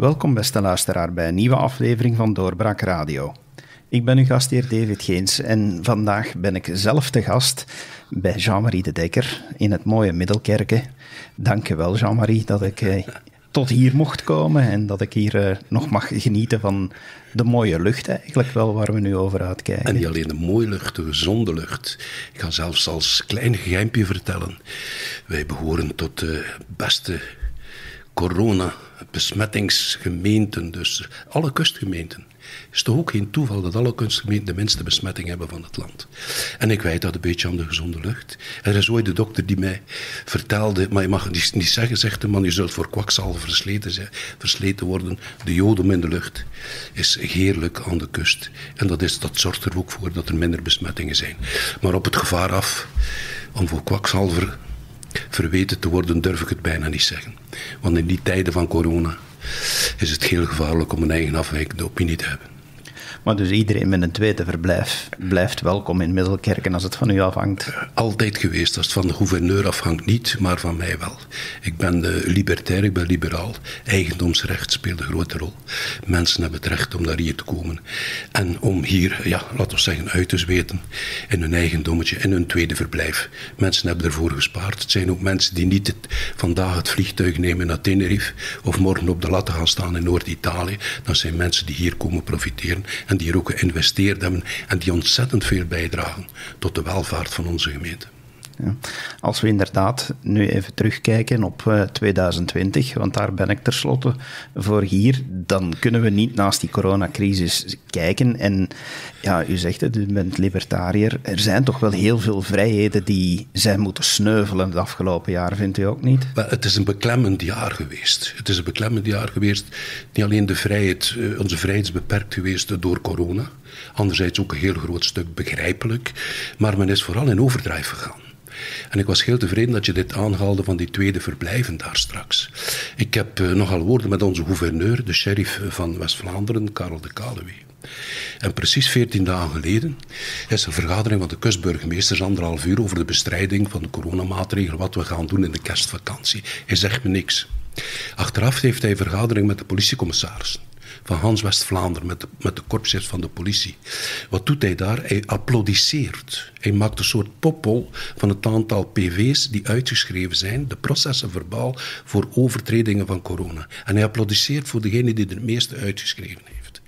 Welkom beste luisteraar bij een nieuwe aflevering van Doorbraak Radio. Ik ben uw gastheer David Geens en vandaag ben ik zelf te gast bij Jean-Marie de Dekker in het mooie Middelkerken. Dank je wel Jean-Marie dat ik eh, tot hier mocht komen en dat ik hier eh, nog mag genieten van de mooie lucht eigenlijk wel waar we nu over uitkijken. En niet alleen de mooie lucht, de gezonde lucht. Ik ga zelfs als klein geheimpje vertellen. Wij behoren tot de beste corona-besmettingsgemeenten, dus alle kustgemeenten. Het is toch ook geen toeval dat alle kustgemeenten de minste besmetting hebben van het land. En ik weet dat een beetje aan de gezonde lucht. Er is ooit de dokter die mij vertelde, maar je mag het niet zeggen, zegt de man, je zult voor kwakzalver versleten, versleten worden. De jodem in de lucht is heerlijk aan de kust. En dat, is, dat zorgt er ook voor dat er minder besmettingen zijn. Maar op het gevaar af om voor kwakzalver verweten te worden, durf ik het bijna niet zeggen. Want in die tijden van corona is het heel gevaarlijk om een eigen afwijkende opinie te hebben. Maar dus iedereen met een tweede verblijf blijft welkom in Middelkerken als het van u afhangt? Altijd geweest. Als het van de gouverneur afhangt niet, maar van mij wel. Ik ben libertair, ik ben liberaal. Eigendomsrecht speelt een grote rol. Mensen hebben het recht om daar hier te komen. En om hier, ja, laten we zeggen, uit te zweten in hun eigendommetje, in hun tweede verblijf. Mensen hebben ervoor gespaard. Het zijn ook mensen die niet vandaag het vliegtuig nemen naar Tenerife of morgen op de latten gaan staan in Noord-Italië. Dat zijn mensen die hier komen profiteren en die er ook geïnvesteerd hebben en die ontzettend veel bijdragen tot de welvaart van onze gemeente. Ja. Als we inderdaad nu even terugkijken op 2020, eh, want daar ben ik tenslotte voor hier, dan kunnen we niet naast die coronacrisis kijken. En ja, u zegt het, u bent libertariër. Er zijn toch wel heel veel vrijheden die zijn moeten sneuvelen het afgelopen jaar, vindt u ook niet? het is een beklemmend jaar geweest. Het is een beklemmend jaar geweest. Niet alleen de vrijheid, eh, onze vrijheid is beperkt geweest door corona. Anderzijds ook een heel groot stuk begrijpelijk. Maar men is vooral in overdrijf gegaan. En ik was heel tevreden dat je dit aanhaalde van die tweede verblijven daar straks. Ik heb uh, nogal woorden met onze gouverneur, de sheriff van West-Vlaanderen, Karel de Kalewee. En precies veertien dagen geleden is er vergadering van de kustburgemeesters anderhalf uur over de bestrijding van de coronamaatregelen, wat we gaan doen in de kerstvakantie. Hij zegt me niks. Achteraf heeft hij een vergadering met de politiecommissarissen van Hans West-Vlaanderen met met de korpschef van de politie. Wat doet hij daar? Hij applaudisseert. Hij maakt een soort poppel van het aantal PV's die uitgeschreven zijn, de processen verbaal voor overtredingen van corona. En hij applaudisseert voor degene die het meeste uitgeschreven heeft.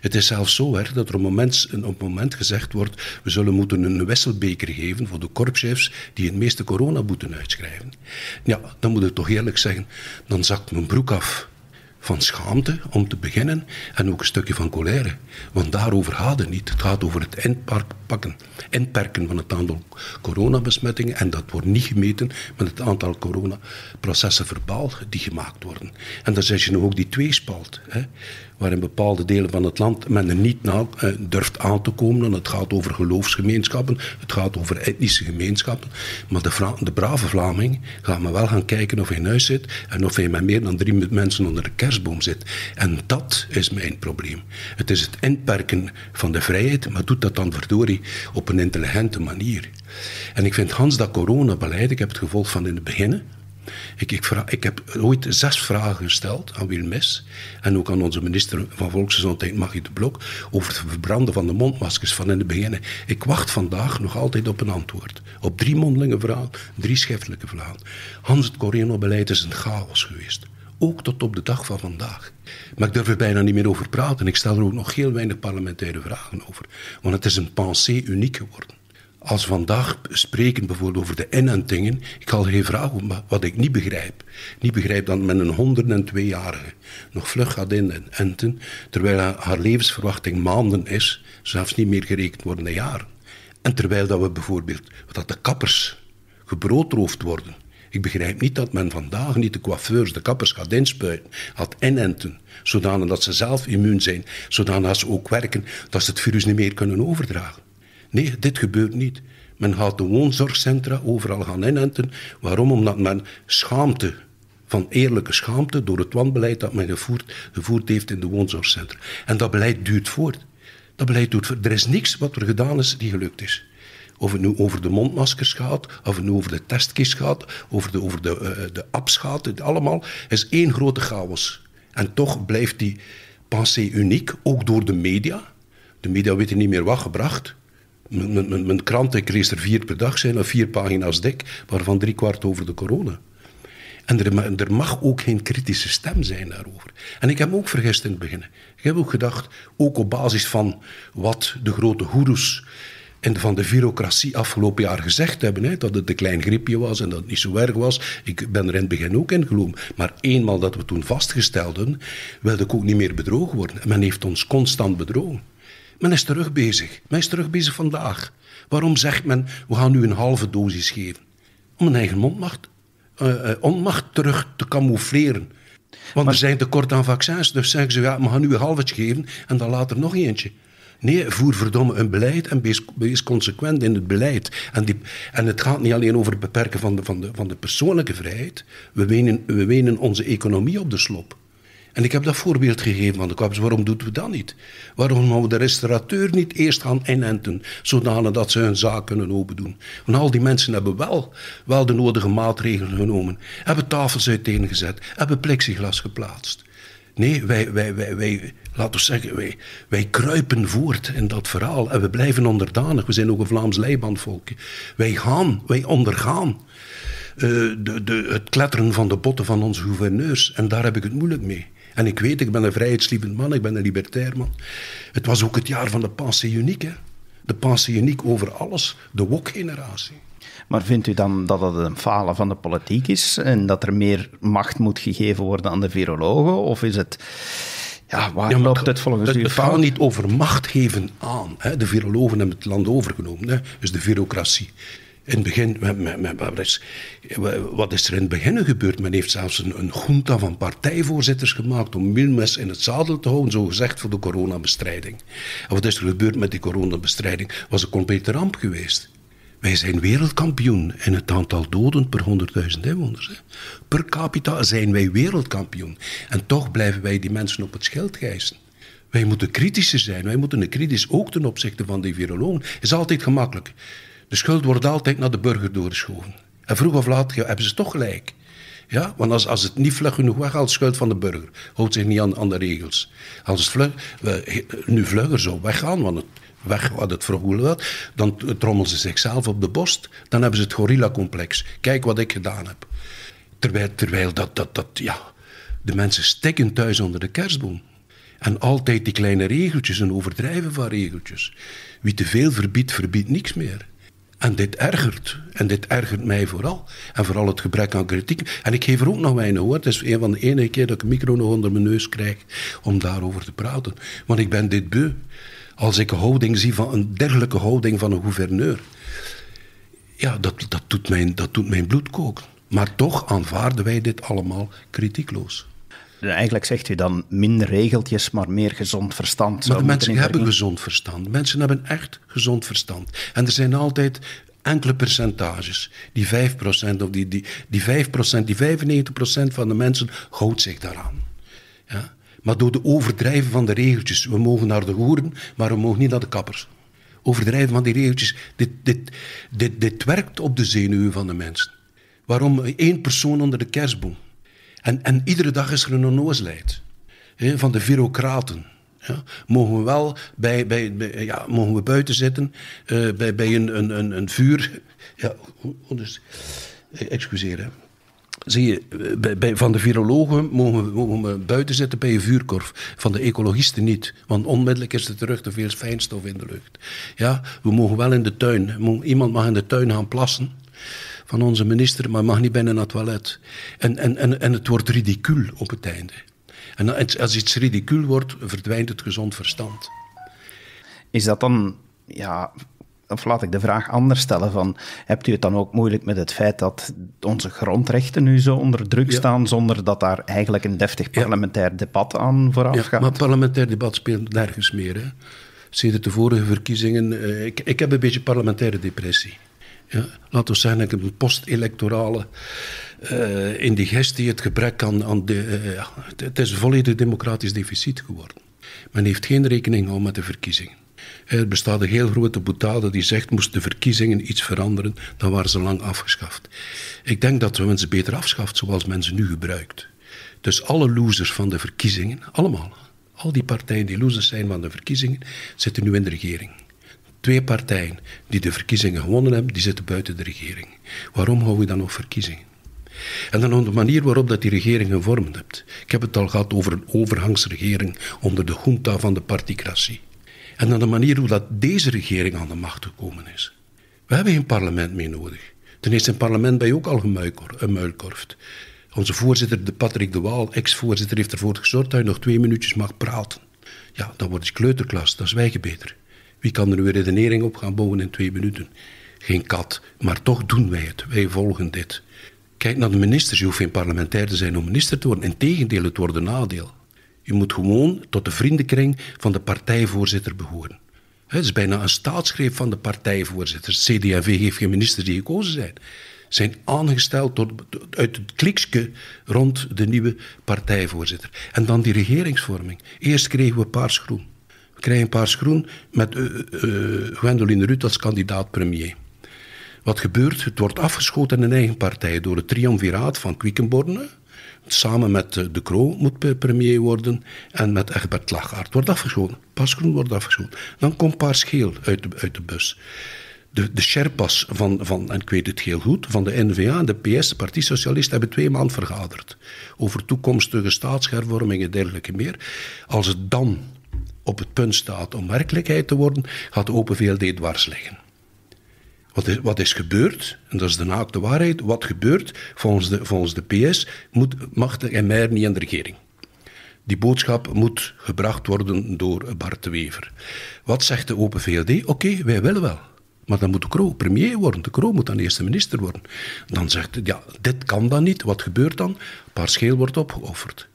Het is zelfs zo hè, dat er op moment, op moment gezegd wordt: we zullen moeten een wisselbeker geven voor de korpschefs die het meeste coronaboeten uitschrijven. Ja, dan moet ik toch eerlijk zeggen: dan zakt mijn broek af van schaamte om te beginnen en ook een stukje van colère. Want daarover gaat het niet. Het gaat over het inpakken, inperken van het aantal coronabesmettingen en dat wordt niet gemeten met het aantal coronaprocessen verbaal die gemaakt worden. En dan zet je nog ook die tweespalt. Hè waar in bepaalde delen van het land men er niet uh, durft aan te komen. En het gaat over geloofsgemeenschappen, het gaat over etnische gemeenschappen. Maar de, de brave Vlaming gaat maar wel gaan kijken of hij in huis zit en of hij met meer dan drie mensen onder de kerstboom zit. En dat is mijn probleem. Het is het inperken van de vrijheid, maar doet dat dan verdorie op een intelligente manier. En ik vind Hans dat coronabeleid, ik heb het gevolg van in het begin, ik, ik, vraag, ik, heb ooit zes vragen gesteld aan Wilmes en ook aan onze minister van Volksgezondheid, Magie de Blok, over het verbranden van de mondmaskers van in het begin. Ik wacht vandaag nog altijd op een antwoord. Op drie mondelinge vragen, drie schriftelijke vragen. Hans, het coronabeleid is een chaos geweest. Ook tot op de dag van vandaag. Maar ik durf er bijna niet meer over praten. Ik stel er ook nog heel weinig parlementaire vragen over. Want het is een pensée uniek geworden. Als vandaag spreken bijvoorbeeld over de inentingen, ik ga geen vraag wat ik niet begrijp. Niet begrijp dat men een 102-jarige nog vlug gaat inenten, terwijl haar levensverwachting maanden is, zelfs niet meer gerekend worden in jaren. En terwijl dat we bijvoorbeeld, dat de kappers gebroodroofd worden. Ik begrijp niet dat men vandaag niet de coiffeurs, de kappers gaat inspuiten, gaat inenten, zodanig dat ze zelf immuun zijn, zodanig dat ze ook werken, dat ze het virus niet meer kunnen overdragen. Nee, dit gebeurt niet. Men gaat de woonzorgcentra overal gaan inenten. Waarom? Omdat men schaamte, van eerlijke schaamte, door het wanbeleid dat men gevoerd, gevoerd heeft in de woonzorgcentra. En dat beleid duurt voort. Dat beleid doet. Er is niks wat er gedaan is die gelukt is. Of het nu over de mondmaskers gaat, of het nu over de testkist gaat, over de, over de, uh, de apps gaat, het allemaal is één grote chaos. En toch blijft die pensée uniek, ook door de media. De media weten niet meer wat gebracht. Mijn, mijn, ik lees er vier per dag, zijn of vier pagina's dik, waarvan drie kwart over de corona. En er, er, mag ook geen kritische stem zijn daarover. En ik heb me ook vergist in het begin. Ik heb ook gedacht, ook op basis van wat de grote goeroes en van de bureaucratie afgelopen jaar gezegd hebben, hè, dat het een klein griepje was en dat het niet zo erg was. Ik ben er in het begin ook in geloofd. Maar eenmaal dat we toen vastgestelden, wilde ik ook niet meer bedrogen worden. En men heeft ons constant bedrogen. Men is terug bezig. Men is terug bezig vandaag. Waarom zegt men, we gaan nu een halve dosis geven? Om een eigen mondmacht, uh, onmacht terug te camoufleren. Want er zijn tekort aan vaccins, dus zeggen ze, ja, we gaan nu een halvetje geven en dan later nog eentje. Nee, voer verdomme een beleid en wees, consequent in het beleid. En, die, en het gaat niet alleen over het beperken van de, van de, van de persoonlijke vrijheid. We wenen, we onze economie op de slop. En ik heb dat voorbeeld gegeven van de kaps. Waarom doen we dat niet? Waarom gaan we de restaurateur niet eerst gaan inenten, zodanig dat ze hun zaak kunnen open doen? Want al die mensen hebben wel, wel de nodige maatregelen genomen, hebben tafels uiteengezet, hebben plexiglas geplaatst. Nee, wij, wij, wij, laten we zeggen, wij, wij kruipen voort in dat verhaal en we blijven onderdanig. We zijn ook een Vlaams leibandvolkje. Wij gaan, wij ondergaan uh, de, de, het kletteren van de botten van onze gouverneurs. En daar heb ik het moeilijk mee. En ik weet, ik ben een vrijheidslievend man, ik ben een libertair man. Het was ook het jaar van de pensée unique. De pensée unique over alles, de wok-generatie. Maar vindt u dan dat het een falen van de politiek is en dat er meer macht moet gegeven worden aan de virologen? Of is het... Ja, waar ja, loopt het volgens u? Het gaat niet over macht geven aan. Hè. De virologen hebben het land overgenomen, hè. dus de bureaucratie. In het begin, wat is er in het begin gebeurd? Men heeft zelfs een, een junta van partijvoorzitters gemaakt om Milmes in het zadel te houden, zo gezegd voor de coronabestrijding. En wat is er gebeurd met die coronabestrijding? Was een complete ramp geweest. Wij zijn wereldkampioen in het aantal doden per 100.000 inwoners. Hè. Per capita zijn wij wereldkampioen. En toch blijven wij die mensen op het schild gijzen. Wij moeten kritischer zijn. Wij moeten kritisch ook ten opzichte van die virologen. is altijd gemakkelijk. De schuld wordt altijd naar de burger doorgeschoven. En vroeg of laat hebben ze toch gelijk. Ja, want als, als het niet vlug genoeg weghaalt, schuld van de burger. Houdt zich niet aan, aan de regels. Als het vlug, nu vlugger zou weggaan, want het weg wat het vroeger was, dan trommelen ze zichzelf op de borst. Dan hebben ze het gorilla-complex. Kijk wat ik gedaan heb. Terwijl, terwijl dat, dat, dat, ja, de mensen stikken thuis onder de kerstboom. En altijd die kleine regeltjes en overdrijven van regeltjes. Wie te veel verbiedt, verbiedt niks meer. En dit ergert. En dit ergert mij vooral. En vooral het gebrek aan kritiek. En ik geef er ook nog weinig hoor. Het is een van de enige keer dat ik een micro nog onder mijn neus krijg om daarover te praten. Want ik ben dit beu. Als ik een houding zie van een dergelijke houding van een gouverneur. Ja, dat, dat, doet, mijn, dat doet mijn bloed koken. Maar toch aanvaarden wij dit allemaal kritiekloos. Eigenlijk zegt u dan minder regeltjes, maar meer gezond verstand. Maar de mensen hebben gezond verstand. Mensen hebben echt gezond verstand. En er zijn altijd enkele percentages. Die 5% of die, die, die 5%, die 95% van de mensen houdt zich daaraan. Ja? Maar door de overdrijven van de regeltjes. We mogen naar de hoeren, maar we mogen niet naar de kappers. Overdrijven van die regeltjes. Dit, dit, dit, dit werkt op de zenuwen van de mensen. Waarom één persoon onder de kerstboom? En, en iedere dag is er een onnoosheid. van de bureaucraten. Ja, mogen we wel bij, bij, ja, mogen we buiten zitten uh, bij, bij een, een, een, een vuur. Ja, dus, excuseer. Zie je, van de virologen mogen we, buiten zitten bij een vuurkorf. Van de ecologisten niet. Want onmiddellijk is er terug te veel fijnstof in de lucht. Ja, we mogen wel in de tuin. Iemand mag in de tuin gaan plassen van onze minister, maar mag niet binnen het toilet. En, en, en, en het wordt ridicuul op het einde. En als iets ridicuul wordt, verdwijnt het gezond verstand. Is dat dan, ja, of laat ik de vraag anders stellen, van, hebt u het dan ook moeilijk met het feit dat onze grondrechten nu zo onder druk staan, zonder dat daar eigenlijk een deftig parlementair debat aan vooraf ja, gaat? maar parlementair debat speelt nergens meer. Hè. Sinds de vorige verkiezingen, uh, ik, ik heb een beetje parlementaire depressie. Ja, laten we zeggen, ik heb een post-electorale uh, indigestie, het gebrek aan, aan de, uh, ja, het is een volledig democratisch deficit geworden. Men heeft geen rekening gehouden met de verkiezingen. Er bestaat een heel grote boetade die zegt, moest de verkiezingen iets veranderen, dan waren ze lang afgeschaft. Ik denk dat we ze beter afschaft zoals men ze nu gebruikt. Dus alle losers van de verkiezingen, allemaal, al die partijen die losers zijn van de verkiezingen, zitten nu in de regering. Twee partijen die de verkiezingen gewonnen hebben, die zitten buiten de regering. Waarom houden we dan nog verkiezingen? En dan op de manier waarop dat die regering gevormd hebt. Ik heb het al gehad over een overgangsregering onder de junta van de particratie. En dan de manier hoe dat deze regering aan de macht gekomen is. We hebben geen parlement meer nodig. Ten eerste een parlement bij ook al gemuilkorfd. Onze voorzitter, de Patrick de Waal, ex-voorzitter, heeft ervoor gezorgd dat je nog twee minuutjes mag praten. Ja, dan wordt het kleuterklas, dat is wij beter. Wie kan er nu een redenering op gaan bouwen in twee minuten? Geen kat, maar toch doen wij het. Wij volgen dit. Kijk naar de ministers. Je hoeft geen parlementair te zijn om minister te worden. Integendeel, het wordt een nadeel. Je moet gewoon tot de vriendenkring van de partijvoorzitter behoren. Het is bijna een staatsgreep van de partijvoorzitters. CD&V heeft geen ministers die gekozen zijn. Zijn aangesteld door, uit het kliksje rond de nieuwe partijvoorzitter. En dan die regeringsvorming. Eerst kregen we Paars Groen. We krijgen Paars Groen met uh, uh, Gwendoline Rutte als kandidaat premier. Wat gebeurt? Het wordt afgeschoten in een eigen partij door het triumviraat van Quickenborne. Samen met eh, De Croo moet premier worden en met Egbert Lachaert wordt afgeschoten. Pasgroen wordt afgeschoten. Dan komt Paars Geel uit de, uit de bus. De, de Sherpas van, van, en ik weet het heel goed, van de NVA en de PS, de Partij Socialist, hebben twee maanden vergaderd. Over toekomstige staatshervormingen en dergelijke meer. Als het dan op het punt staat om werkelijkheid te worden, gaat Open VLD dwars liggen. Wat is, wat is gebeurd, en dat is de naakte waarheid, wat gebeurt volgens de, de PS, moet, mag de MR niet in de regering. Die boodschap moet gebracht worden door Bart de Wever. Wat zegt de Open VLD? Oké, wij willen wel. Maar dan moet de Kroo premier worden. De Kroo moet dan eerste minister worden. Dan zegt hij, ja, dit kan dan niet. Wat gebeurt dan? Paars wordt opgeofferd.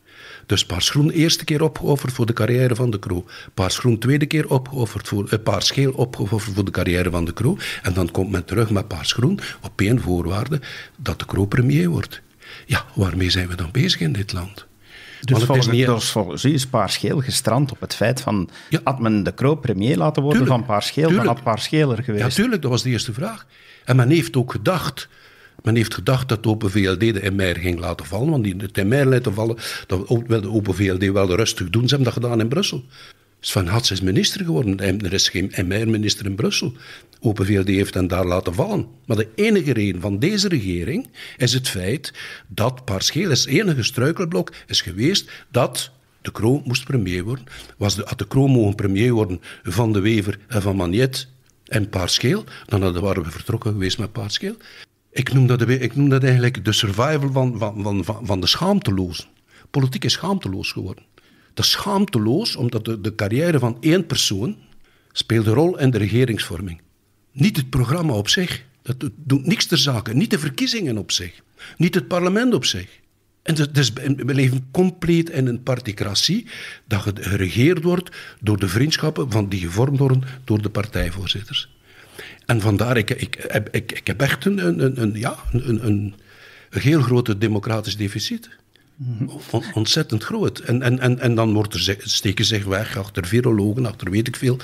Dus Paars Groen eerste keer opgeofferd voor de carrière van de Kroo. Paars Groen tweede keer opgeofferd voor, eh, Paars Geel opgeofferd voor de carrière van de Kroo. En dan komt men terug met Paars Groen op één voorwaarde, dat de Kroo premier wordt. Ja, waarmee zijn we dan bezig in dit land? Dus volgens, niet... dus volgens u is Paarscheel gestrand op het feit van... Ja. Had men de Kroo premier laten worden van Paarscheel, dan had Paarscheel er geweest. Ja, tuurlijk, dat was de eerste vraag. En men heeft ook gedacht men heeft gedacht dat de Open VLD de MR ging laten vallen, want die de MR laten vallen, dat de Open VLD wel rustig doen. Ze hebben dat gedaan in Brussel. Sven Hats is minister geworden. Er is geen MR-minister in Brussel. Open VLD heeft hen daar laten vallen. Maar de enige reden van deze regering is het feit dat Paarscheel is enige struikelblok is geweest dat de Kroon moest premier worden. Was de, had de Kroon mogen premier worden van de Wever en van Magnet en Paarscheel, dan waren we vertrokken geweest met Paarscheel. Ik noem dat, ik noem dat eigenlijk de survival van, van, van, van de schaamtelozen. Politiek is schaamteloos geworden. Dat is schaamteloos omdat de, de carrière van één persoon speelt een rol in de regeringsvorming. Niet het programma op zich. Dat doet niks ter zake. Niet de verkiezingen op zich. Niet het parlement op zich. En dus we leven compleet in een particratie dat geregeerd wordt door de vriendschappen van die gevormd worden door de partijvoorzitters. En vandaar, ik, ik, ik, ik heb echt een, een, een ja, een, een, een heel grote democratisch deficit. ontzettend groot. En, en, en, en dan wordt er, steken zich weg achter virologen, achter weet ik veel.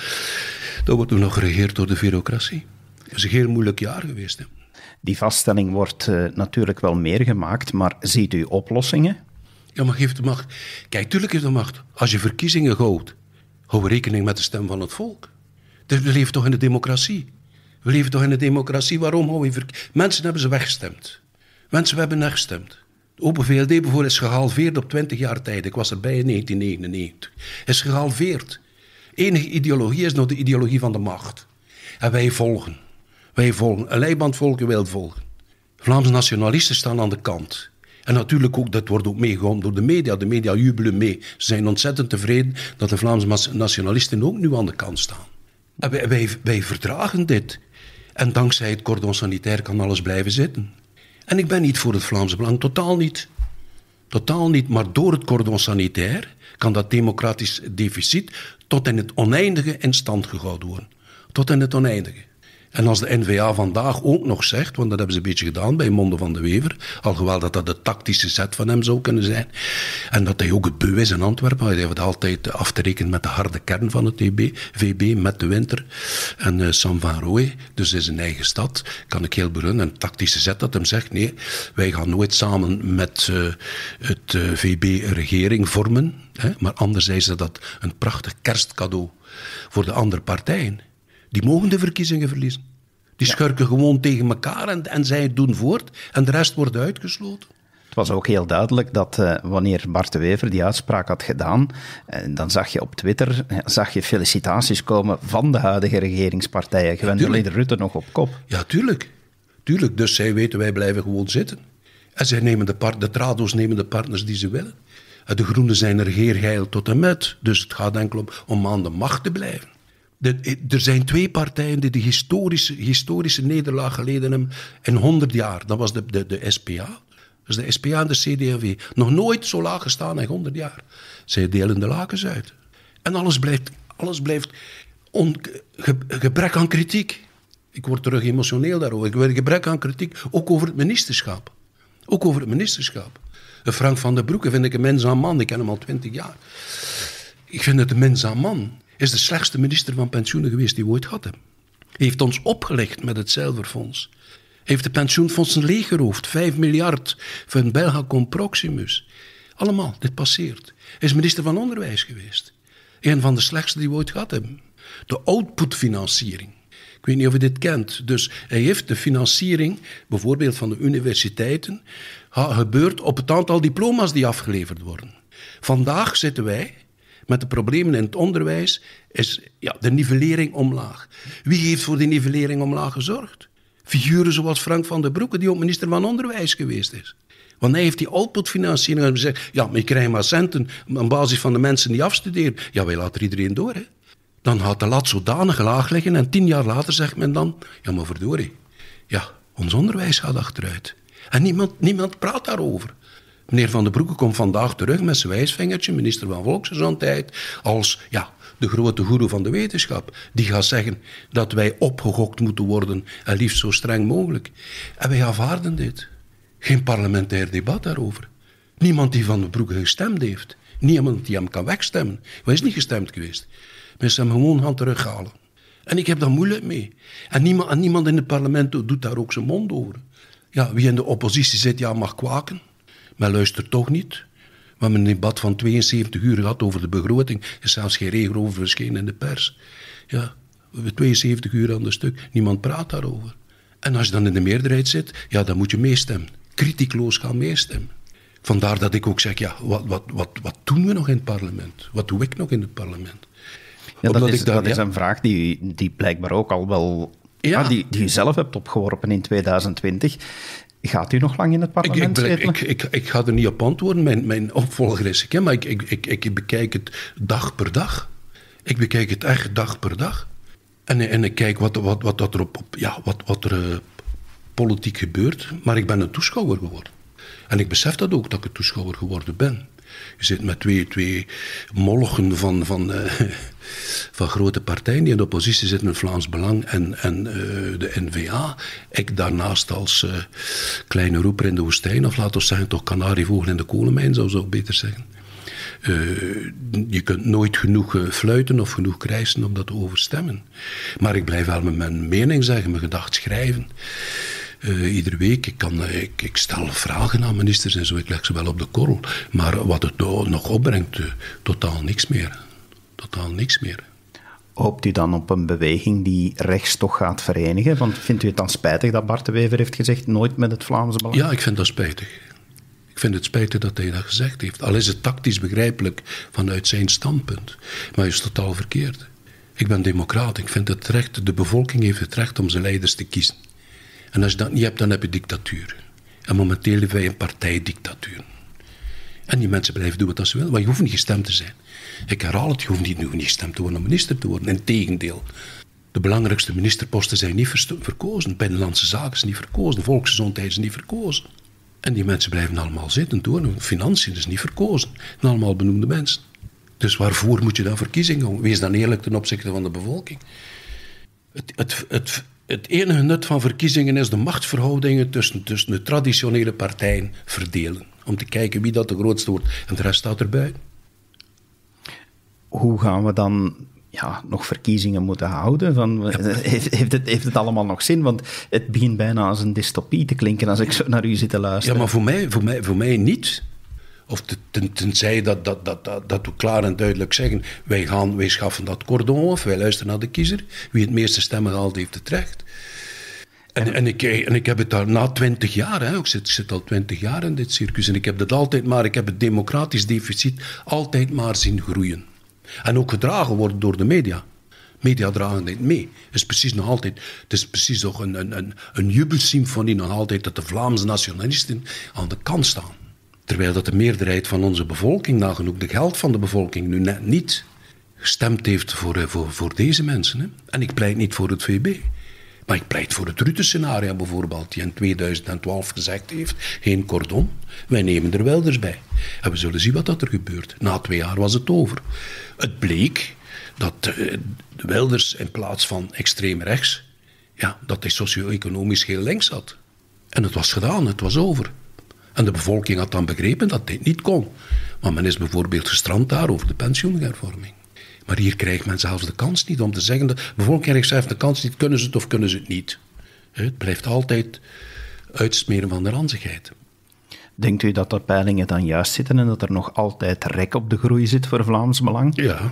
Dan wordt er nog geregeerd door de bureaucratie. Het is een heel moeilijk jaar geweest. Hè. Die vaststelling wordt uh, natuurlijk wel meer gemaakt, maar ziet u oplossingen? Ja, maar geef de macht. Kijk, tuurlijk is de macht. Als je verkiezingen houdt, hou rekening met de stem van het volk. We leven toch in de democratie. We leven toch in een democratie, waarom hou je Mensen hebben ze weggestemd. Mensen hebben gestemd. De Open VLD bijvoorbeeld is gehalveerd op 20 jaar tijd. Ik was erbij in 1999. Is gehalveerd. Enige ideologie is nog de ideologie van de macht. En wij volgen. Wij volgen. Een leibandvolken wil volgen. Vlaamse nationalisten staan aan de kant. En natuurlijk ook, dat wordt ook meegegaan door de media. De media jubelen mee. Ze zijn ontzettend tevreden dat de Vlaamse nationalisten ook nu aan de kant staan. Wij, wij, wij verdragen dit. En dankzij het cordon sanitair kan alles blijven zitten. En ik ben niet voor het Vlaamse Belang, totaal niet. Totaal niet, maar door het cordon sanitair kan dat democratisch deficit tot in het oneindige in stand gehouden worden. Tot in het oneindige. En als de NVA vandaag ook nog zegt, want dat hebben ze een beetje gedaan bij Monde van de Wever, alhoewel dat dat de tactische zet van hem zou kunnen zijn, en dat hij ook het beu is in Antwerpen, hij heeft altijd af te rekenen met de harde kern van het VB, met de winter, en uh, Sam van Rooij, dus in zijn eigen stad, kan ik heel berunnen, een tactische zet dat hem zegt, nee, wij gaan nooit samen met uh, het uh, VB regering vormen, hè, maar anderzijds is dat een prachtig kerstcadeau voor de andere partijen. Die mogen de verkiezingen verliezen. Die schurken gewoon tegen elkaar en, en zij doen voort en de rest wordt uitgesloten. Het was ook heel duidelijk dat uh, wanneer Bart de Wever die uitspraak had gedaan, uh, dan zag je op Twitter zag je felicitaties komen van de huidige regeringspartijen. Gewend ja, Rutte nog op kop. Ja, tuurlijk. tuurlijk. Dus zij weten, wij blijven gewoon zitten. En zij nemen de, de trado's nemen de partners die ze willen. De Groenen zijn er regeergeil tot en met. Dus het gaat enkel om, om aan de macht te blijven. Er zijn twee partijen die de historische, historische nederlaag geleden hebben in 100 jaar. Dat was de, de, de SPA. Dus de SPA en de CD&V. Nog nooit zo laag gestaan in 100 jaar. Zij delen de lakens uit. En alles blijft, alles blijft gebrek aan kritiek. Ik word terug emotioneel daarover. Ik word gebrek aan kritiek, ook over het ministerschap. Ook over het ministerschap. Frank van der Broeke vind ik een mens aan man. Ik ken hem al twintig jaar. Ik vind het een mens aan man is de slechtste minister van pensioenen geweest die we ooit hadden. Hij heeft ons opgelegd met het Zilverfonds. Heeft de pensioenfondsen leeggeroofd. 5 miljard van Belgacom Proximus. Allemaal, dit passeert. Hij is minister van Onderwijs geweest. Een van de slechtste die we ooit gehad hebben. De outputfinanciering. Ik weet niet of u dit kent. Dus hij heeft de financiering, bijvoorbeeld van de universiteiten, gebeurd op het aantal diploma's die afgeleverd worden. Vandaag zitten wij met de problemen in het onderwijs is ja, de nivellering omlaag. Wie heeft voor die nivellering omlaag gezorgd? Figuren zoals Frank van der Broeke, die ook minister van Onderwijs geweest is. Want hij heeft die outputfinanciering gezegd, ja, maar je krijgt maar centen op basis van de mensen die afstuderen. Ja, wij laten iedereen door, hè. Dan gaat de lat zodanig laag liggen en tien jaar later zegt men dan, ja, maar verdorie, ja, ons onderwijs gaat achteruit. En niemand, niemand praat daarover. Meneer Van den Broeke komt vandaag terug met zijn wijsvingertje, minister van Volksgezondheid, als ja, de grote goeroe van de wetenschap. Die gaat zeggen dat wij opgegokt moeten worden en liefst zo streng mogelijk. En wij aanvaarden dit. Geen parlementair debat daarover. Niemand die Van den Broeke gestemd heeft. Niemand die hem kan wegstemmen. Hij is niet gestemd geweest. Mensen hem gewoon gaan terughalen. En ik heb daar moeilijk mee. En niemand, niemand in het parlement doet daar ook zijn mond over. Ja, wie in de oppositie zit, ja, mag kwaken. Maar luistert toch niet. We hebben een debat van 72 uur gehad over de begroting. Er is zelfs geen regel over verschenen in de pers. Ja, we hebben 72 uur aan de stuk. Niemand praat daarover. En als je dan in de meerderheid zit, ja, dan moet je meestemmen. Kritiekloos gaan meestemmen. Vandaar dat ik ook zeg, ja, wat, wat, wat, wat doen we nog in het parlement? Wat doe ik nog in het parlement? Ja, dat, is, daar, dat ja, is, een vraag die, die blijkbaar ook al wel... Ja. Ah, die, die u zelf hebt opgeworpen in 2020. Gaat u nog lang in het parlement ik, ik, ik, ik, ga er niet op antwoorden. Mijn, mijn opvolger is ik, maar ik, ik, ik, bekijk het dag per dag. Ik bekijk het echt dag per dag. En, en ik kijk wat, wat, wat, wat er, op, ja, wat, wat er uh, politiek gebeurt. Maar ik ben een toeschouwer geworden. En ik besef dat ook, dat ik een toeschouwer geworden ben. Je zit met twee, twee molgen van, van, uh, van grote partijen die in de oppositie zitten met Vlaams Belang en, en uh, de NVA. Ik daarnaast als uh, kleine roeper in de woestijn, of laten we zeggen toch kanarievogel in de kolenmijn, zou ik beter zeggen. je kunt nooit genoeg fluiten of genoeg krijsen om dat te overstemmen. Maar ik blijf wel met mijn mening zeggen, mijn gedacht schrijven uh, iedere week. Ik, kan, uh, ik, ik, stel vragen aan ministers en zo, ik leg ze wel op de korrel. Maar wat het nog opbrengt, uh, totaal niks meer. Totaal niks meer. Hoopt u dan op een beweging die rechts toch gaat verenigen? Want vindt u het dan spijtig dat Bart de Wever heeft gezegd nooit met het Vlaamse Belang? Ja, ik vind dat spijtig. Ik vind het spijtig dat hij dat gezegd heeft. Al is het tactisch begrijpelijk vanuit zijn standpunt. Maar hij is totaal verkeerd. Ik ben democraat. Ik vind het recht, de bevolking heeft het recht om zijn leiders te kiezen. En als je dat niet hebt, dan heb je dictatuur. En momenteel leven wij een partijdictatuur. En die mensen blijven doen wat ze willen, maar je hoeft niet gestemd te zijn. Ik herhaal het, je hoeft niet, niet gestemd te worden om minister te worden. Integendeel. De belangrijkste ministerposten zijn niet verkozen. Binnenlandse zaken zijn niet verkozen. Volksgezondheid is niet verkozen. En die mensen blijven allemaal zitten door. Financiën is niet verkozen. En allemaal benoemde mensen. Dus waarvoor moet je dan verkiezingen? Wees dan eerlijk ten opzichte van de bevolking. Het, het, het, Het enige nut van verkiezingen is de machtsverhoudingen tussen, tussen de traditionele partijen verdelen. Om te kijken wie dat de grootste wordt. En de rest staat erbij. Hoe gaan we dan ja, nog verkiezingen moeten houden? Van, heeft, heeft, het, heeft het allemaal nog zin? Want het begint bijna als een dystopie te klinken als ik zo naar u zit te luisteren. Ja, maar voor mij, voor mij, voor mij niet. Of ten, tenzij dat, dat, dat, dat, dat we klaar en duidelijk zeggen: wij, gaan, wij schaffen dat cordon af, wij luisteren naar de kiezer. Wie het meeste stemmen haalt, heeft het recht. En, en, ik, en ik heb het daar na twintig jaar, hè, ik, zit, ik zit al twintig jaar in dit circus, en ik heb dat altijd maar, ik heb het democratisch deficit altijd maar zien groeien. En ook gedragen worden door de media. Media dragen dit mee. Het is precies nog altijd, het is precies nog een, een, een, een jubelsymfonie nog altijd dat de Vlaamse nationalisten aan de kant staan. Terwijl dat de meerderheid van onze bevolking, nagenoeg de geld van de bevolking, nu net niet gestemd heeft voor, eh, voor, voor deze mensen. Hè. En ik pleit niet voor het VB. Maar ik pleit voor het Rutte-scenario bijvoorbeeld, die in 2012 gezegd heeft: geen cordon, wij nemen er Wilders bij. En we zullen zien wat dat er gebeurt. Na twee jaar was het over. Het bleek dat uh, Wilders in plaats van extreem rechts, ja, dat hij socio-economisch heel links had. En het was gedaan, het was over. En de bevolking had dan begrepen dat dit niet kon. Maar men is bijvoorbeeld gestrand daar over de pensioenhervorming. Maar hier krijgt men zelfs de kans niet om te zeggen... De bevolking krijgt zelfs de kans niet, kunnen ze het of kunnen ze het niet. Het blijft altijd uitsmeren van de ranzigheid. Denkt u dat de peilingen dan juist zitten en dat er nog altijd rek op de groei zit voor Vlaams Belang? Ja,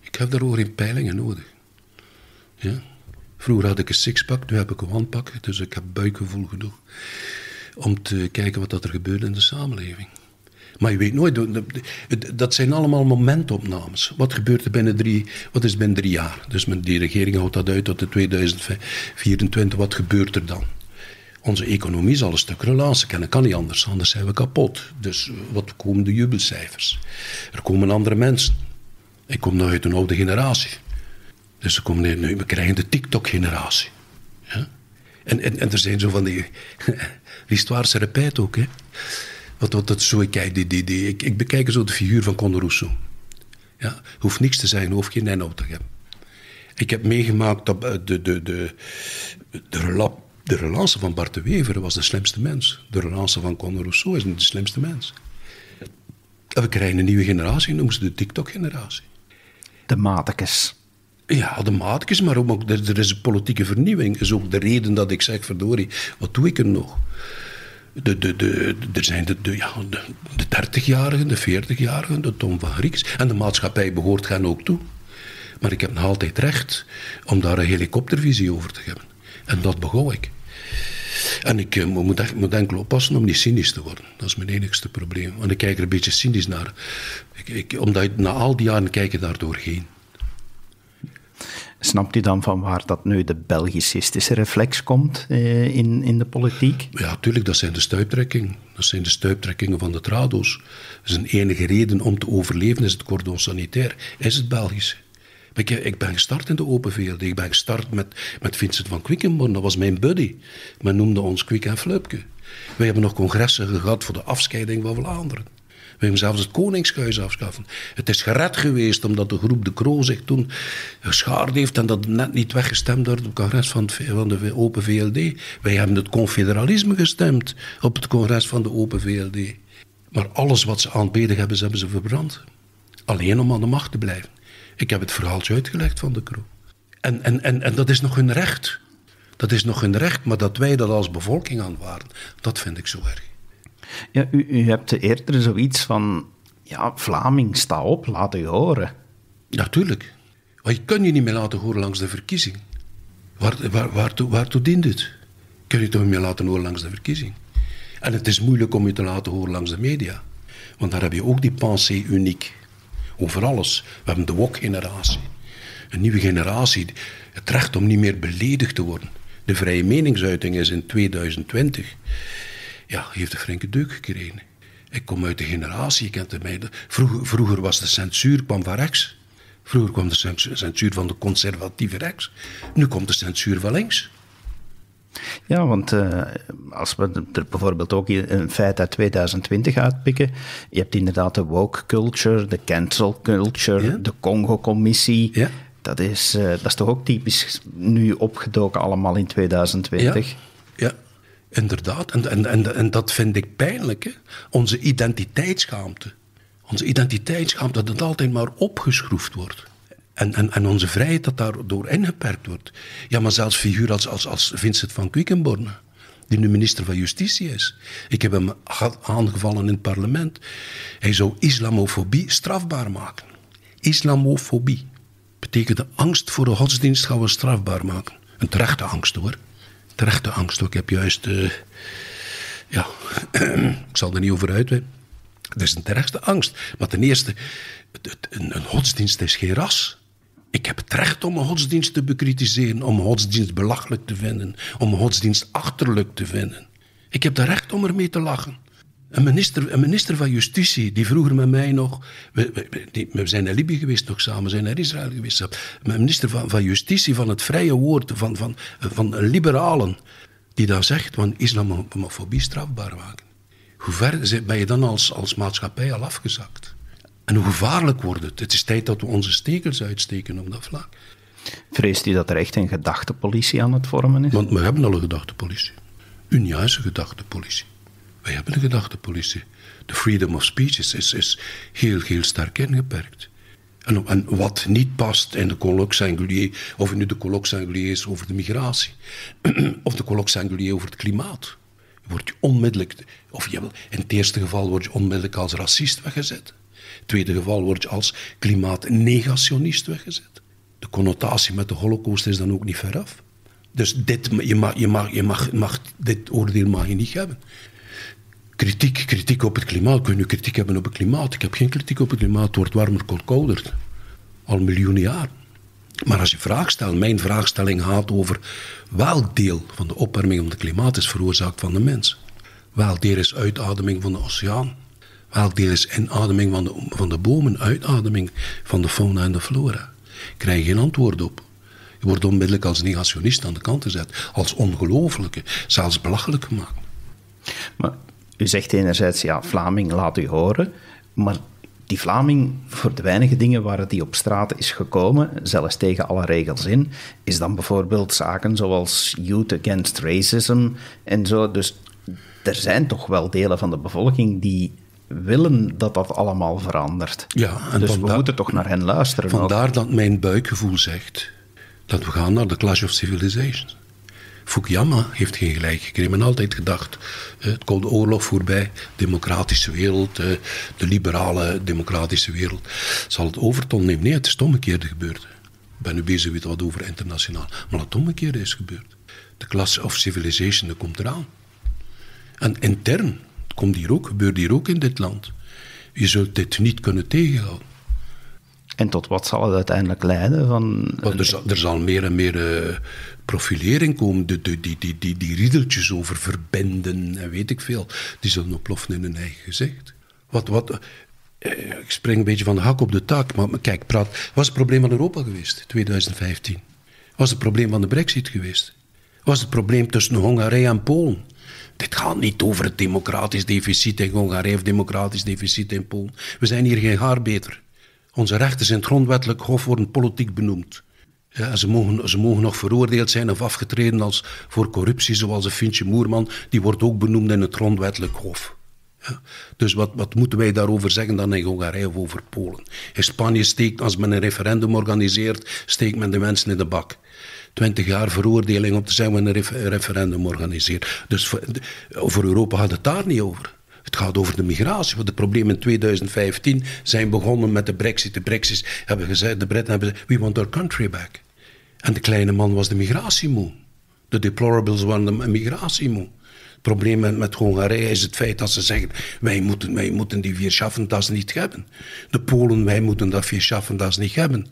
ik heb daarover in peilingen nodig. Ja. Vroeger had ik een sixpack, nu heb ik een one-pack, dus ik heb buikgevoel genoeg om te kijken wat er gebeurt in de samenleving. Maar je weet nooit, dat zijn allemaal momentopnames. Wat gebeurt er binnen drie, wat is binnen drie jaar? Dus die regering houdt dat uit tot de 2024. Wat gebeurt er dan? Onze economie zal een stuk relatie kennen, kan niet anders, anders zijn we kapot. Dus eh, wat komen de jubelcijfers? Er komen andere mensen. Ik kom nog uit een oude generatie. Dus komen, nu, we krijgen de TikTok-generatie. Ja? En, en er zijn zo van die. L'histoire repijt ook, hè? Wat dat zo, ik, kijk, die, die, die, ik, ik bekijk zo de figuur van Conor Rousseau. Ja, hoeft niks te zeggen, hoeft geen inhoud te hebben. Ik heb meegemaakt dat de, de, de, de, de, relance van Bart de Wever was de slimste mens. De relance van Conor Rousseau is de slimste mens. En we krijgen een nieuwe generatie, noemen ze de TikTok-generatie. De matekes. Ja, de maatjes, maar ook, er, er is een politieke vernieuwing. Is ook de reden dat ik zeg, verdorie, wat doe ik er nog? De, de, de, er zijn de, de, ja, de, de 30-jarigen, de 40-jarigen, de Tom van Grieks. En de maatschappij behoort hen ook toe. Maar ik heb nog altijd recht om daar een helikoptervisie over te hebben. En dat begon ik. En ik uh, moet, echt, moet enkel oppassen om niet cynisch te worden. Dat is mijn enigste probleem. Want ik kijk er een beetje cynisch naar. Ik, ik, omdat na al die jaren kijk je daar doorheen. Snapt u dan van waar dat nu de Belgicistische reflex komt eh, in, in de politiek? Ja, natuurlijk, dat zijn de stuiptrekkingen. Dat zijn de stuiptrekkingen van de trado's. Een enige reden om te overleven, is het cordon sanitair, is het Belgische. Ik, ik ben gestart in de Open VLD. Ik ben gestart met, met Vincent van Quickenborn, dat was mijn buddy. Men noemde ons Kwik en Flupke. Wij hebben nog congressen gehad voor de afscheiding van Vlaanderen. We hebben zelfs het Koningshuis afschaffen. Het is gered geweest omdat de groep De Croo zich toen geschaard heeft en dat net niet weggestemd werd op het congres van, van de Open VLD. Wij hebben het confederalisme gestemd op het congres van de Open VLD. Maar alles wat ze aanbeden hebben, ze hebben ze verbrand. Alleen om aan de macht te blijven. Ik heb het verhaaltje uitgelegd van De Croo. En, en, en, en dat is nog hun recht. Dat is nog hun recht, maar dat wij dat als bevolking aanvaarden, dat vind ik zo erg. Ja, u, u hebt eerder zoiets van, ja, Vlaming, sta op, laat u horen. Natuurlijk. Maar je kunt je niet meer laten horen langs de verkiezing. Waar, waar, waartoe, waartoe dient het? Kun je toch niet meer laten horen langs de verkiezing? En het is moeilijk om je te laten horen langs de media. Want daar heb je ook die pensée uniek. Over alles. We hebben de wok-generatie. Een nieuwe generatie. Het recht om niet meer beledigd te worden. De vrije meningsuiting is in 2020 ja, heeft een flinke deuk gekregen. Ik kom uit de generatie, je kent het mij. Vroeger, vroeger was de censuur kwam van rechts. Vroeger kwam de censuur van de conservatieve rechts. Nu komt de censuur van links. Ja, want uh, als we er bijvoorbeeld ook een feit uit 2020 uitpikken, je hebt inderdaad de woke culture, de cancel culture, de Congo-commissie. Ja. Dat is, uh, dat is toch ook typisch nu opgedoken allemaal in 2020? Ja, ja. Inderdaad. En, en, en, dat vind ik pijnlijk. Hè? Onze identiteitsschaamte. Onze identiteitsschaamte dat het altijd maar opgeschroefd wordt. En, en, en onze vrijheid dat daardoor ingeperkt wordt. Ja, maar zelfs figuur als, als, als Vincent van Quickenborne, die nu minister van Justitie is. Ik heb hem aangevallen in het parlement. Hij zou islamofobie strafbaar maken. Islamofobie betekent de angst voor de godsdienst gaan we strafbaar maken. Een terechte angst hoor. Terechte angst. Ik heb juist. Uh, ja, ik zal er niet over uit. Dat is een terechte angst. Maar ten eerste, een, een godsdienst is geen ras. Ik heb het recht om een godsdienst te bekritiseren, om een godsdienst belachelijk te vinden, om een godsdienst achterlijk te vinden. Ik heb het recht om ermee te lachen. Een minister, een minister van Justitie, die vroeger met mij nog. We, we, we zijn naar Libië geweest nog samen, we zijn naar Israël geweest. Een minister van, van Justitie, van het vrije woord, van, van, van liberalen, die daar zegt: van islamofobie strafbaar maken. Hoe ver ben je dan als, als maatschappij al afgezakt? En hoe gevaarlijk wordt het? Het is tijd dat we onze stekers uitsteken op dat vlak. Vreest u dat er echt een gedachtepolitie aan het vormen is? Want we hebben al een gedachtepolitie. Een juiste gedachtepolitie. Wij hebben een gedachtepolitie. De freedom of speech is, is, heel, heel sterk ingeperkt. En, wat niet past in de colloque singulier, of nu de colloque singulier is over de migratie, of de colloque singulier over het klimaat, word je onmiddellijk, of je, in het eerste geval word je onmiddellijk als racist weggezet tweede geval word je als klimaatnegationist weggezet. De connotatie met de holocaust is dan ook niet veraf. Dus dit, je mag, je mag, je mag, mag, dit oordeel mag je niet hebben. Kritiek, kritiek op het klimaat. Kun je kritiek hebben op het klimaat? Ik heb geen kritiek op het klimaat. Het wordt warmer, kouder. Al miljoenen jaar. Maar als je vraag stelt, mijn vraagstelling gaat over welk deel van de opwarming van het klimaat is veroorzaakt van de mens. Welk deel is uitademing van de oceaan? Welk deel is inademing van de, van de bomen, uitademing van de fauna en de flora? Krijg je geen antwoord op. Je wordt onmiddellijk als negationist aan de kant gezet, als ongelooflijke, zelfs belachelijk gemaakt. Maar u zegt enerzijds, ja, Vlaming laat u horen, maar die Vlaming, voor de weinige dingen waar het die op straat is gekomen, zelfs tegen alle regels in, is dan bijvoorbeeld zaken zoals Youth Against Racism en zo. Dus er zijn toch wel delen van de bevolking die willen dat dat allemaal verandert. Ja, en dus we moeten toch naar hen luisteren. Vandaar dat mijn buikgevoel zegt dat we gaan naar de Clash of Civilizations. Fukuyama heeft geen gelijk gekregen. Men altijd gedacht, eh, het komt de oorlog voorbij, democratische wereld, eh, de liberale democratische wereld, zal het overton nemen. Nee, het is omgekeerde gebeurd. Ik ben nu bezig met wat over internationaal. Maar het omgekeerde is gebeurd. De Clash of Civilization komt eraan. En intern komt hier ook, gebeurt hier ook in dit land. Je zult dit niet kunnen tegenhouden. En tot wat zal het uiteindelijk leiden? Van... er, zal, er zal meer en meer uh, profilering komen. De, die, die, die, die riedeltjes over verbinden en weet ik veel, die zullen oploffen in hun eigen gezicht. Wat, wat, uh, ik spring een beetje van de hak op de tak, maar, maar kijk, praat. Was het probleem van Europa geweest, 2015? Was het probleem van de Brexit geweest? Was het probleem tussen Hongarije en Polen? Dit gaat niet over het democratisch deficit in Hongarije of democratisch deficit in Polen. We zijn hier geen haar beter. Onze rechten zijn grondwettelijk hof worden politiek benoemd. Ja, ze, mogen, ze mogen nog veroordeeld zijn of afgetreden als voor corruptie, zoals een Fintje Moerman. Die wordt ook benoemd in het grondwettelijk hof. Ja. Dus wat, wat moeten wij daarover zeggen dan in Hongarije of over Polen? In Spanje steekt, als men een referendum organiseert, steekt men de mensen in de bak. 20 jaar veroordeling om te zeggen we een referendum organiseren. Dus voor, Europa gaat het daar niet over. Het gaat over de migratie. Want de problemen in 2015 zijn begonnen met de brexit. De brexit hebben gezegd, de Britten hebben gezegd, we want our country back. En de kleine man was de migratiemoe. De deplorables waren de migratiemoe. Het probleem met, Hongarije is het feit dat ze zeggen: wij moeten, wij moeten die vier Schaffendas niet hebben. De Polen, wij moeten dat vier Schaffendas niet hebben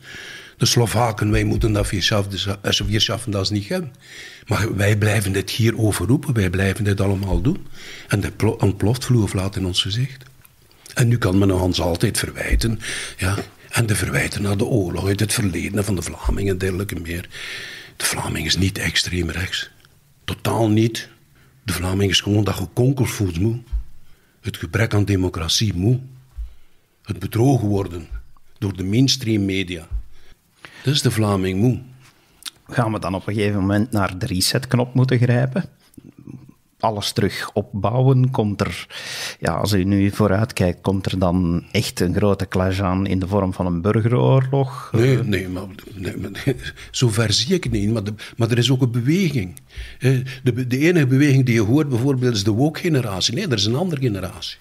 de Slovaken, wij moeten dat wir schaffen dat niet hebben. Maar wij blijven dit hier overroepen, wij blijven dit allemaal doen. En dat ontploft vloer in ons gezicht. En nu kan men ons altijd verwijten, ja, en de verwijten naar de oorlog uit het verleden van de Vlamingen en dergelijke meer. De Vlaming is niet extreem rechts. Totaal niet. De Vlaming is gewoon dat gekonkelvoet moe. Het gebrek aan democratie moe. Het bedrogen worden door de mainstream media. Is de Vlaming moe. Gaan we dan op een gegeven moment naar de resetknop moeten grijpen? alles terug opbouwen? Komt er, ja, als u nu vooruit kijkt, komt er dan echt een grote clash aan in de vorm van een burgeroorlog? Nee, nee, maar, nee, maar zover zie ik het niet. Maar, maar er is ook een beweging. De, de enige beweging die je hoort bijvoorbeeld is de woke-generatie. Nee, er is een andere generatie.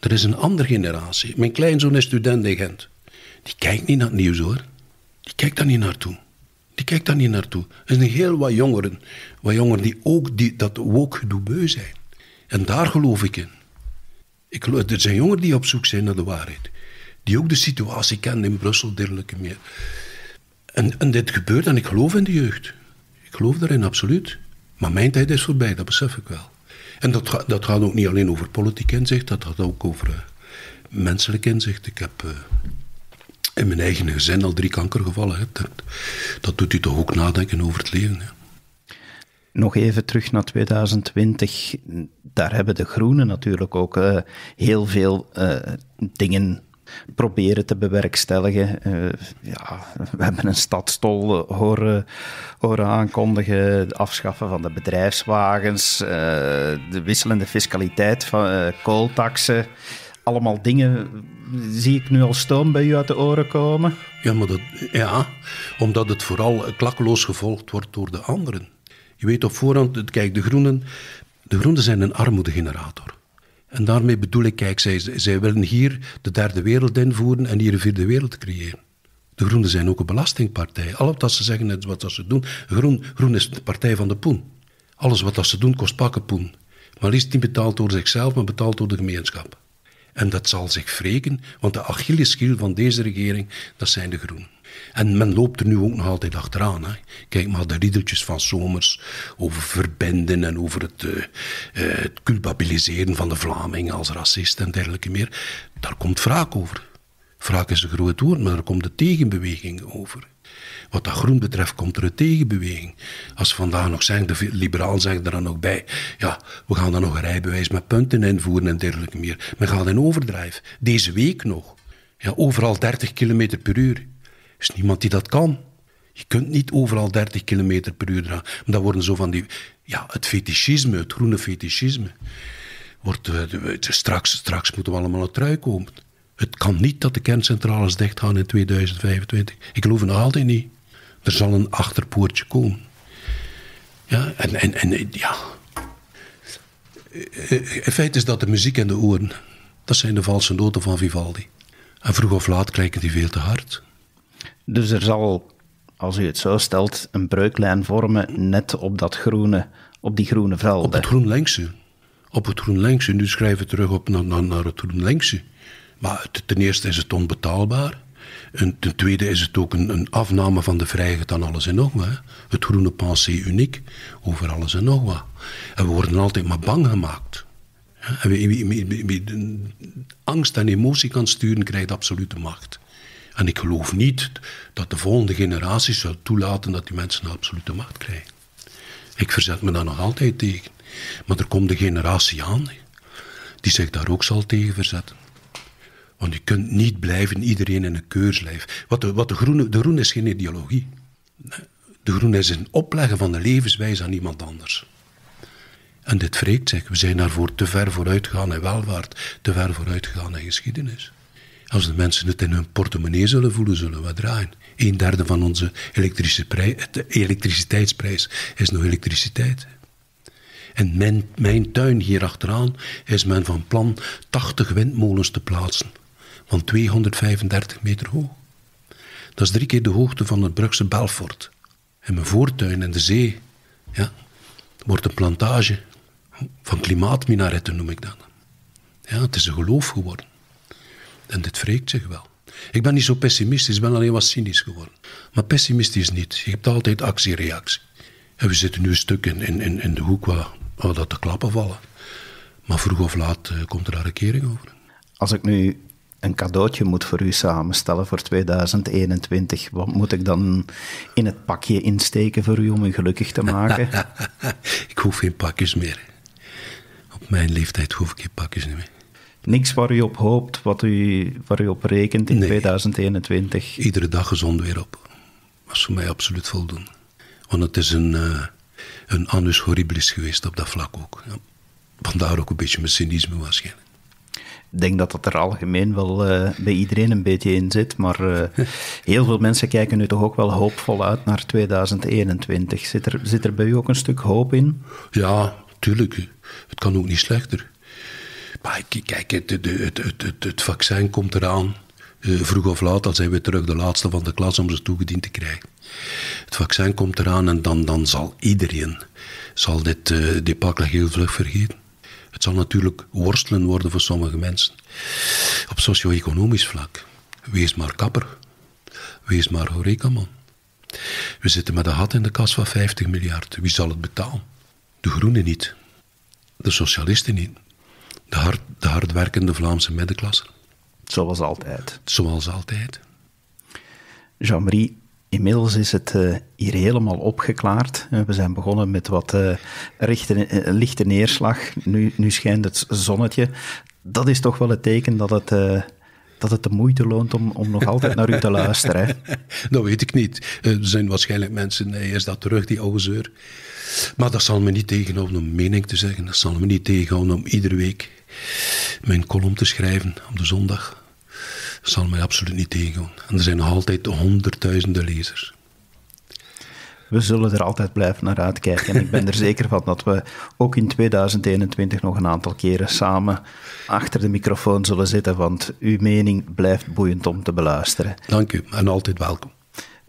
Er is een andere generatie. Mijn kleinzoon is student in Gent. Die kijkt niet naar het nieuws hoor. Die kijkt daar niet naartoe. Die kijkt daar niet naartoe. Er zijn heel wat jongeren, wat jongeren die ook die, dat woke gedoe zijn. En daar geloof ik in. Ik geloof, er zijn jongeren die op zoek zijn naar de waarheid. Die ook de situatie kennen in Brussel, dergelijke meer. En, en dit gebeurt en ik geloof in de jeugd. Ik geloof daarin, absoluut. Maar mijn tijd is voorbij, dat besef ik wel. En dat, dat gaat ook niet alleen over politiek inzicht, dat gaat ook over uh, menselijk inzicht. Ik heb uh, in mijn eigen gezin al drie kankergevallen. Hè. Dat, doet u toch ook nadenken over het leven. Nog even terug naar 2020. Daar hebben de Groenen natuurlijk ook uh, heel veel uh, dingen proberen te bewerkstelligen. Uh, ja, we hebben een stadstol horen, horen aankondigen, het afschaffen van de bedrijfswagens, de wisselende fiscaliteit van kooltaxen allemaal dingen zie ik nu al stoom bij u uit de oren komen. Ja, maar dat, ja, omdat het vooral klakkeloos gevolgd wordt door de anderen. Je weet op voorhand, kijk, de groenen, de groenen zijn een armoedegenerator. En daarmee bedoel ik, kijk, zij, zij willen hier de derde wereld invoeren en hier een vierde wereld creëren. De Groenen zijn ook een belastingpartij. Alles wat ze zeggen is wat ze doen. Groen, groen is de partij van de poen. Alles wat ze doen kost pakken poen. Maar liefst niet betaald door zichzelf, maar betaald door de gemeenschap. En dat zal zich wreken, want de Achilleshiel van deze regering, dat zijn de groenen. En men loopt er nu ook nog altijd achteraan. Hè. Kijk maar de riedeltjes van Somers over verbinden en over het, uh, het culpabiliseren van de Vlamingen als racist en dergelijke meer. Daar komt wraak over. Wraak is een groot woord, maar er komt de tegenbeweging over. Wat dat groen betreft komt er een tegenbeweging. Als vandaag nog zijn, de liberaal zeggen er dan nog bij, ja, we gaan dan nog een rijbewijs met punten invoeren en dergelijke meer. Men gaat in overdrijf. Deze week nog. Ja, overal 30 km per uur. Er is niemand die dat kan. Je kunt niet overal 30 km per uur. Maar dat worden zo van die, ja, het fetischisme, het groene fetischisme. Wordt, uh, straks, straks moeten we allemaal een trui komen. Het kan niet dat de kerncentrales dichtgaan in 2025. Ik geloof het nog altijd niet. Er zal een achterpoortje komen. Ja, en, en, en ja. Het feit is dat de muziek en de oren, dat zijn de valse noten van Vivaldi. En vroeg of laat klinken die veel te hard. Dus er zal, als u het zo stelt, een breuklijn vormen net op dat groene, op die groene velden. Op het GroenLinkse. Op het GroenLinkse. Nu schrijven we terug op naar, naar, naar het GroenLinkse. Maar ten eerste is het onbetaalbaar. En ten tweede is het ook een, een afname van de vrijheid aan alles en nog wat. Het groene pensée uniek over alles en nog wat. En we worden altijd maar bang gemaakt. En wie, angst en emotie kan sturen, krijgt absolute macht. En ik geloof niet dat de volgende generatie zal toelaten dat die mensen absolute macht krijgen. Ik verzet me daar nog altijd tegen. Maar er komt een generatie aan die zich daar ook zal tegen verzetten. Want je kunt niet blijven iedereen in een keurslijf. Wat de, wat de, groene, de groene is geen ideologie. De groene is een opleggen van de levenswijze aan iemand anders. En dit wreekt zich. We zijn daarvoor te ver vooruit gegaan in welvaart, te ver vooruit gegaan in geschiedenis. Als de mensen het in hun portemonnee zullen voelen, zullen we draaien. Een derde van onze elektriciteitsprijs is nog elektriciteit. En mijn, mijn tuin hier achteraan is men van plan 80 windmolens te plaatsen van 235 meter hoog. Dat is drie keer de hoogte van het Brugse Belfort. En mijn voortuin in de zee ja, wordt een plantage van klimaatminaretten, noem ik dat. Ja, het is een geloof geworden. En dit wreekt zich wel. Ik ben niet zo pessimistisch, ik ben alleen wat cynisch geworden. Maar pessimistisch niet. Je hebt altijd actie-reactie. En we zitten nu een stuk in, in, in de hoek waar, waar dat de klappen vallen. Maar vroeg of laat uh, komt er daar een kering over. Als ik nu een cadeautje moet voor u samenstellen voor 2021, wat moet ik dan in het pakje insteken voor u om u gelukkig te maken? ik hoef geen pakjes meer. Op mijn leeftijd hoef ik geen pakjes meer. Niks waar u op hoopt, wat u, waar u op rekent in 2021? Iedere dag gezond weer op. was voor mij absoluut voldoende. Want het is een, uh, een annus horribilis geweest op dat vlak ook. Ja. Vandaar ook een beetje mijn cynisme waarschijnlijk. Ik denk dat dat er algemeen wel uh, bij iedereen een beetje in zit, maar uh, heel veel mensen kijken nu toch ook wel hoopvol uit naar 2021. Zit er, zit er bij u ook een stuk hoop in? Ja, tuurlijk. Het kan ook niet slechter. Maar kijk, het, het, vaccin komt eraan. Uh, vroeg of laat, dan zijn we terug de laatste van de klas om ze toegediend te krijgen. Het vaccin komt eraan en dan, dan zal iedereen zal dit uh, debacle heel vlug vergeten. Het zal natuurlijk worstelen worden voor sommige mensen. Op socio-economisch vlak. Wees maar kapper. Wees maar horecaman. We zitten met een gat in de kas van 50 miljard. Wie zal het betalen? De groenen niet. De socialisten niet. De, hard, de hardwerkende Vlaamse middenklasse. Zoals altijd. Zoals altijd. Jean-Marie, inmiddels is het uh, hier helemaal opgeklaard. Uh, we zijn begonnen met wat richte, lichte neerslag. Nu, nu schijnt het zonnetje. Dat is toch wel het teken dat het dat het de moeite loont om, om nog altijd naar u te luisteren. Dat weet ik niet. Er zijn waarschijnlijk mensen, nee, is dat terug, die oude zeur. Maar dat zal me niet tegenhouden om mening te zeggen. Dat zal me niet tegenhouden om iedere week mijn column te schrijven op de zondag. Zal mij absoluut niet tegenhouden. En er zijn nog altijd honderdduizenden lezers. We zullen er altijd blijven naar uitkijken. En ik ben er zeker van dat we ook in 2021 nog een aantal keren samen achter de microfoon zullen zitten, want uw mening blijft boeiend om te beluisteren. Dank u en altijd welkom.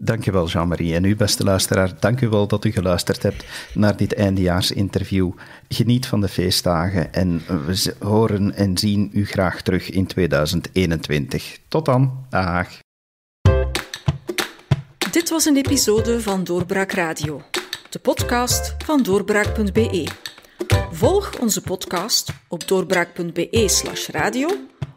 Dankjewel, Jean-Marie. En u, beste luisteraar, dank u wel dat u geluisterd hebt naar dit eindejaarsinterview. Geniet van de feestdagen en we horen en zien u graag terug in 2021. Tot dan. Dag. Dit was een episode van Doorbraak Radio, de podcast van doorbraak.be. Volg onze podcast op doorbraak.be/slash radio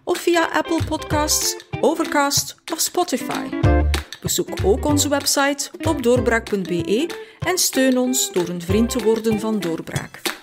of via Apple Podcasts, Overcast of Spotify. Bezoek ook onze website op doorbraak.be en steun ons door een vriend te worden van Doorbraak.